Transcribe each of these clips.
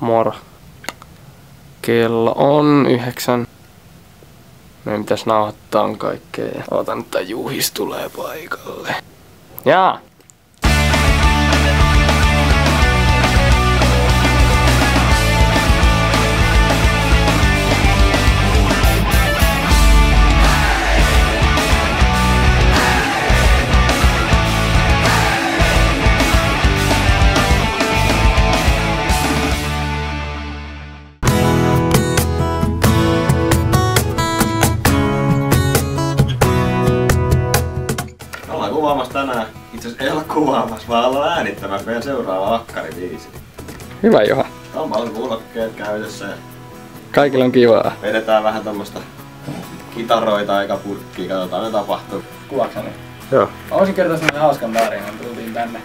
Moro. Kello on yhdeksän. Meidän pitäis nauhoittaa kaikkea. Ootan, että Juhis tulee paikalle. Jaa! Kuvaamassa tänään, itse asiassa ei olla kuvaamassa, vaan ollaan äänittämässä meidän seuraava akkaribiisi. Hyvä Juha. On paljon kuulokkeet käytössä ja Kaikilla on kivaa. vedetään vähän tommosta kitaroita eikä purkkiä, katsotaan mitä tapahtuu. Kuvakseni. Joo. Mä voisin kertoa semmonen hauskan tarinan. Tultiin tänne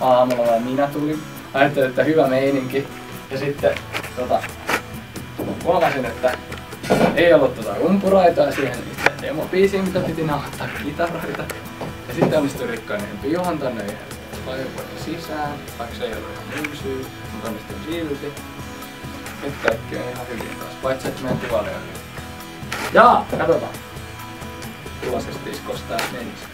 aamulla vai minä tulin. Ajattelin, että hyvä meininki. Ja sitten tota, huomasin, että ei ollut tota rumpuraitoa siihen itse demobiisiin, mitä piti nauhoittaa kitaroita. Sitten onnistui rikkoa niiden piuhan tonne yhden laivuuden sisään, vaikka se ei ollut ihan mun syy, mutta onnistuin silti. Nyt kaikki on ihan hyvin taas, paitsi että meidän oli on hyvin. Jaa, katsotaan. Tuollaisesta diskosta menisi.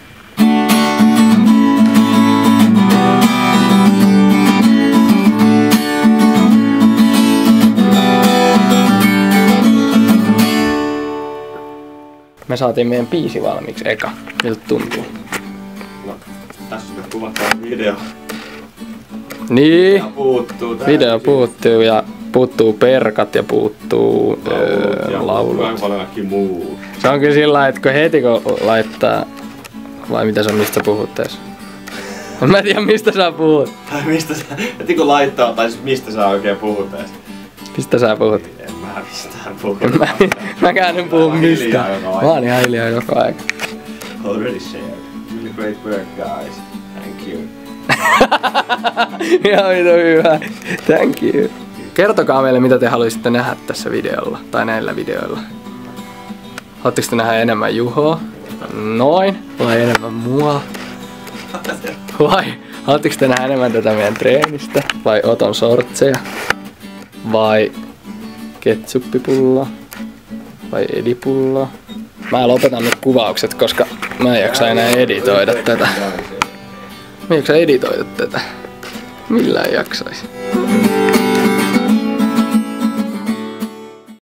Me saatiin meidän biisi valmiiksi eka. Miltä tuntuu? Tässä me kuvataan video. Niin. Ja puuttuu. Video puuttuu ja puuttuu perkat ja puuttuu Laulut öö, ja laulut. kaikki muu. Se on kyllä sillä että kun heti kun laittaa... Vai mitä se on, mistä puhut tässä? Mä en tiedä mistä sä puhut. Tai mistä sä, heti kun laittaa, tai siis mistä sä oikein puhut edes? Mistä sä puhut? En mä mistään puhu. Mä, mäkään en puhu Mä oon hiljaa mistään. joka Mä oon ihan hiljaa koko aika. Already shared. Great work guys. Thank you. Ihan vitu hyvä. Thank you. Kertokaa meille, mitä te haluaisitte nähdä tässä videolla, tai näillä videoilla. Haluatteko te nähdä enemmän Juhoa? Noin. Vai enemmän mua? Vai haluatteko te nähdä enemmän tätä meidän treenistä? Vai Oton sortseja? Vai ketsuppipulloa? Vai edipulloa? Mä lopetan nyt kuvaukset, koska mä en jaksa enää editoida tätä. Mä en jaksa editoida tätä. Millään jaksaisi.